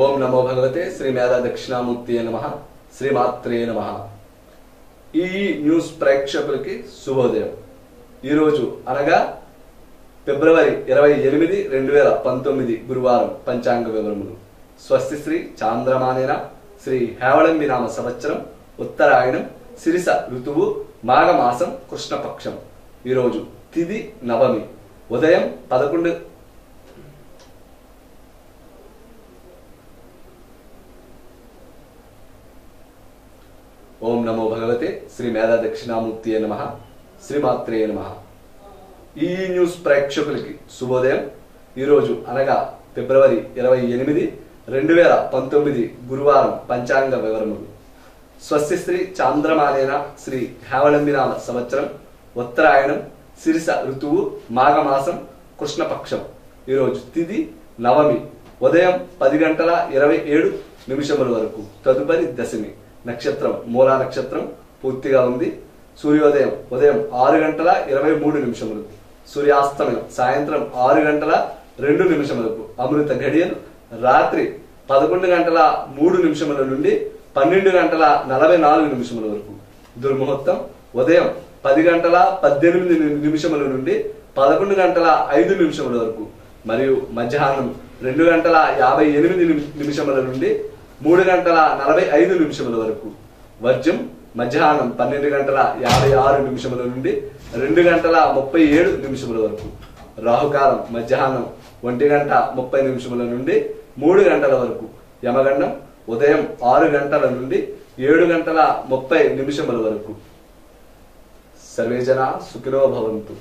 ఓం నమో భగవతే శ్రీ మేధా దక్షిణామూర్తి నమ శ్రీమాత్రే నమ. ఈ న్యూస్ ప్రేక్షకులకి శుభోదయం. ఈరోజు అనగా ఫిబ్రవరి ఇరవై ఎనిమిది రెండు వేల పంతొమ్మిది గురువారం పంచాంగ వివరములు. స్వస్తి శ్రీ చాంద్రమానేన శ్రీ హేవళంబి నామ సంవత్సరం ఉత్తరాయణం సిరిస ఋతువు మాఘమాసం కృష్ణపక్షం. ఈరోజు తిది నవమి. ఉదయం పదకొండు ఓం నమో భగవతే శ్రీ మేధా దక్షిణామూర్తి నమ శ్రీమాత్రేయ నమ. ఈ న్యూస్ ప్రేక్షకులకి శుభోదయం. ఈరోజు అనగా ఫిబ్రవరి ఇరవై ఎనిమిది రెండు వేల పంతొమ్మిది గురువారం పంచాంగ వివరములు స్వస్తి శ్రీ చాంద్రమాలేన శ్రీ హేవలంబినామ సంవత్సరం ఉత్తరాయణం సిరిస ఋతువు మాఘమాసం కృష్ణపక్షం. ఈరోజు తిది నవమి ఉదయం పది గంటల ఇరవై ఏడు నిమిషముల వరకు తదుపరి దశమి. నక్షత్రం మూలా నక్షత్రం పూర్తిగా ఉంది. సూర్యోదయం ఉదయం ఆరు గంటల ఇరవై మూడు నిమిషములు. సూర్యాస్తమయం సాయంత్రం ఆరు గంటల రెండు నిమిషములకు. అమృత ఘడియలు రాత్రి పదకొండు గంటల మూడు నిమిషముల నుండి పన్నెండు గంటల నలభై నాలుగు నిమిషముల వరకు. దుర్ముహూర్తం ఉదయం పది గంటల పద్దెనిమిది నిమిషముల నుండి పదకొండు గంటల ఐదు నిమిషముల వరకు. మరియు మధ్యాహ్నం రెండు గంటల యాభై ఎనిమిది నిమిషముల నుండి మూడు గంటల నలభై ఐదు నిమిషముల వరకు. వర్జం మధ్యాహ్నం పన్నెండు గంటల యాభై ఆరు నిమిషముల నుండి రెండు గంటల ముప్పై ఏడు నిమిషముల వరకు. రాహుకాలం మధ్యాహ్నం ఒంటి గంట ముప్పై నిమిషముల నుండి మూడు గంటల వరకు. యమగండం ఉదయం ఆరు గంటల నుండి ఏడు గంటల ముప్పై నిమిషముల వరకు. సర్వేజన సుఖిరో సుఖినో భవంతు.